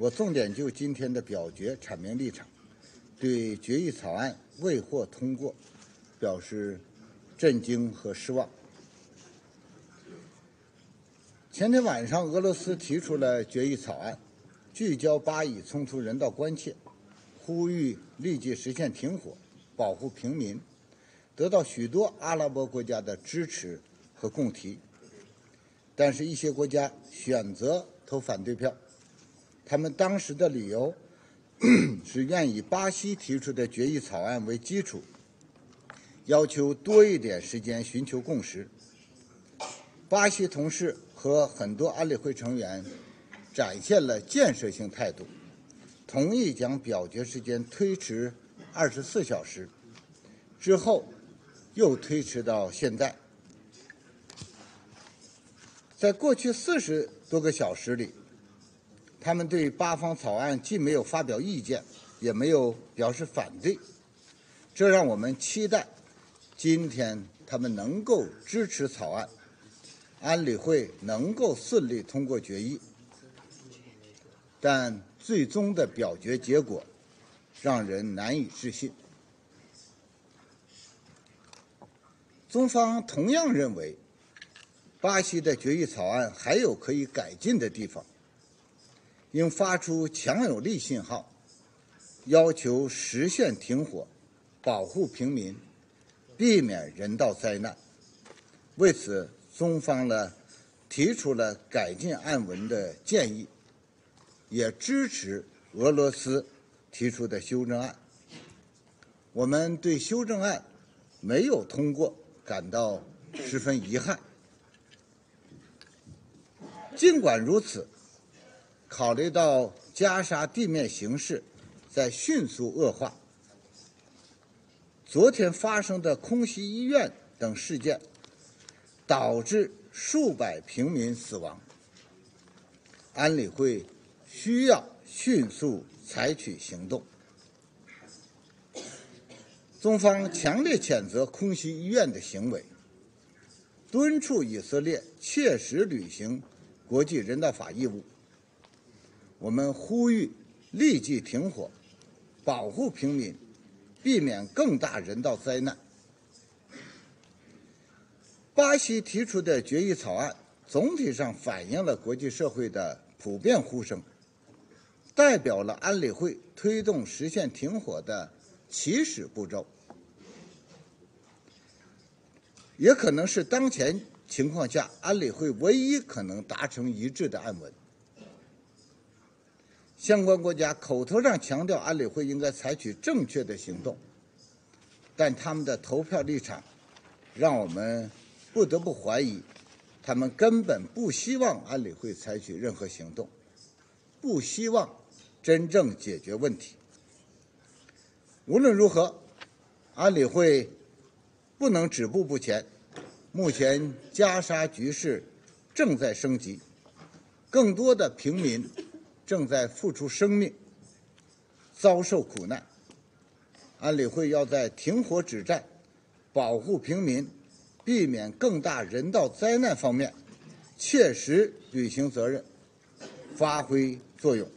我重点就今天的表决阐明立场，对决议草案未获通过表示震惊和失望。前天晚上，俄罗斯提出了决议草案，聚焦巴以冲突人道关切，呼吁立即实现停火，保护平民，得到许多阿拉伯国家的支持和共提。但是，一些国家选择投反对票。他们当时的理由 是愿以巴西提出的决议草案为基础，要求多一点时间寻求共识。巴西同事和很多安理会成员展现了建设性态度，同意将表决时间推迟二十四小时，之后又推迟到现在。在过去四十多个小时里。他们对八方草案既没有发表意见，也没有表示反对，这让我们期待今天他们能够支持草案，安理会能够顺利通过决议。但最终的表决结果让人难以置信。中方同样认为，巴西的决议草案还有可以改进的地方。应发出强有力信号，要求实现停火，保护平民，避免人道灾难。为此，中方呢提出了改进案文的建议，也支持俄罗斯提出的修正案。我们对修正案没有通过感到十分遗憾。尽管如此。考虑到加沙地面形势在迅速恶化，昨天发生的空袭医院等事件导致数百平民死亡，安理会需要迅速采取行动。中方强烈谴责空袭医院的行为，敦促以色列切实履行国际人道法义务。我们呼吁立即停火，保护平民，避免更大人道灾难。巴西提出的决议草案总体上反映了国际社会的普遍呼声，代表了安理会推动实现停火的起始步骤，也可能是当前情况下安理会唯一可能达成一致的案文。相关国家口头上强调安理会应该采取正确的行动，但他们的投票立场让我们不得不怀疑，他们根本不希望安理会采取任何行动，不希望真正解决问题。无论如何，安理会不能止步不前。目前加沙局势正在升级，更多的平民。正在付出生命，遭受苦难。安理会要在停火止战、保护平民、避免更大人道灾难方面，切实履行责任，发挥作用。